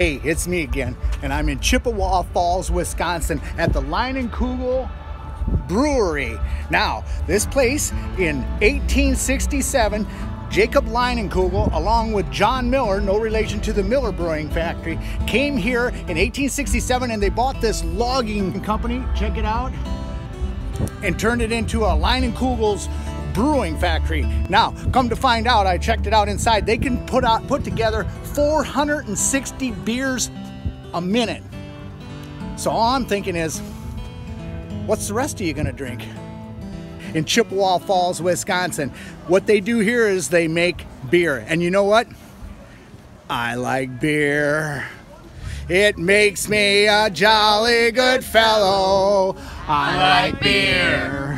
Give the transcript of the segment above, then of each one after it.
Hey, it's me again, and I'm in Chippewa Falls, Wisconsin at the Leinenkugel Brewery. Now, this place in 1867, Jacob Leinenkugel, along with John Miller, no relation to the Miller Brewing Factory, came here in 1867 and they bought this logging company, check it out, and turned it into a Leinenkugel's brewing factory. Now, come to find out, I checked it out inside. They can put out put together 460 beers a minute. So all I'm thinking is, what's the rest of you gonna drink? In Chippewa Falls, Wisconsin, what they do here is they make beer. And you know what? I like beer. It makes me a jolly good fellow. I like beer.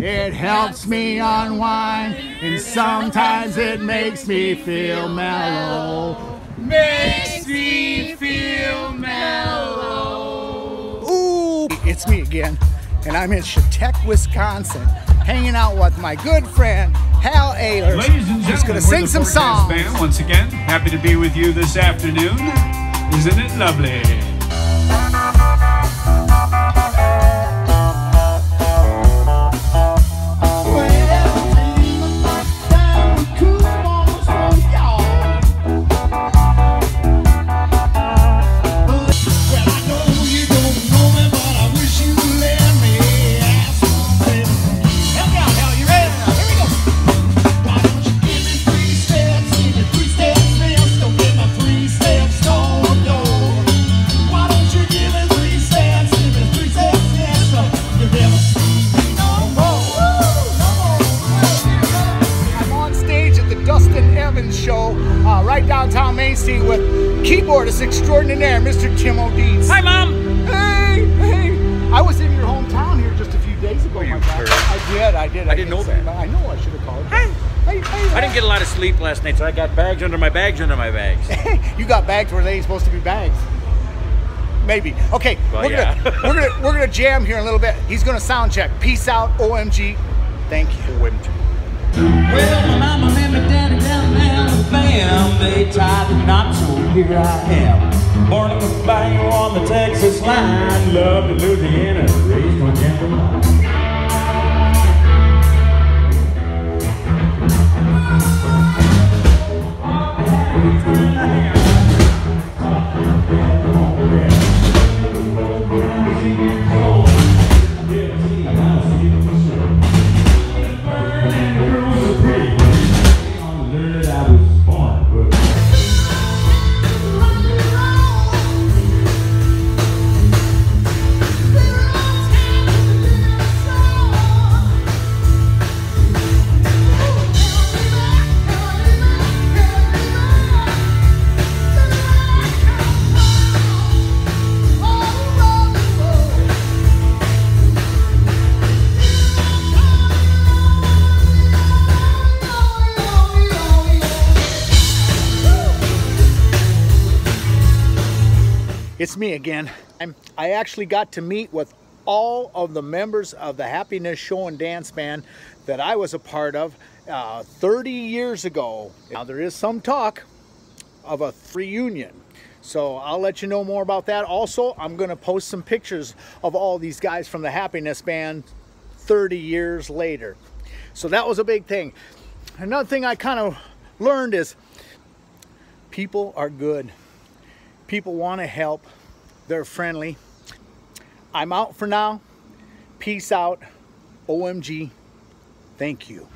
It helps me unwind, and sometimes it makes me feel mellow. Makes me feel mellow. Ooh, it's me again, and I'm in Chetek, Wisconsin, hanging out with my good friend Hal Ayler. Ladies and He's gonna sing we're the some songs. Band once again. Happy to be with you this afternoon. Isn't it lovely? Dustin Evans show uh, right downtown Main Street with keyboardist extraordinaire, Mr. Tim O'Deeds. Hi, Mom. Hey, hey! I was in your hometown here just a few days ago. you my guy. I did, I did. I didn't know that. I know I should have called. Hey. Hey, hey, I didn't get a lot of sleep last night, so I got bags under my bags under my bags. you got bags where they ain't supposed to be bags. Maybe. Okay, Well, we're yeah. gonna we're gonna we're gonna jam here in a little bit. He's gonna sound check. Peace out, OMG. Thank you. OMG. Well, my mama and my in Alabama, they tied the knot, so here I am. Born in the bayou on the Texas line, loved in Louisiana, raised on Jambalaya. It's me again. I'm, I actually got to meet with all of the members of the Happiness Show and Dance Band that I was a part of uh, 30 years ago. Now there is some talk of a reunion. So I'll let you know more about that. Also, I'm going to post some pictures of all these guys from the Happiness Band 30 years later. So that was a big thing. Another thing I kind of learned is people are good. People want to help. They're friendly. I'm out for now. Peace out. OMG. Thank you.